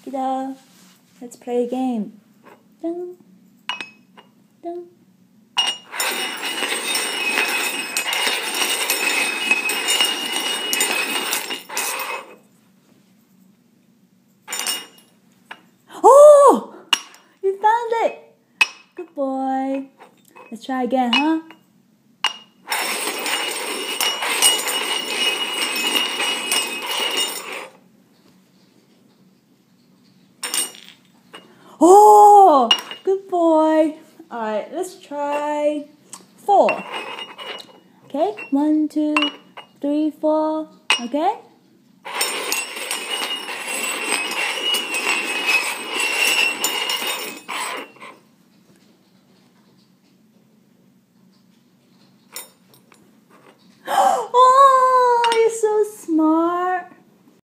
Kita, let's play a game. Dun, dun. Oh! You found it! Good boy. Let's try again, huh? Oh, good boy. All right, let's try four. Okay, one, two, three, four. Okay. oh!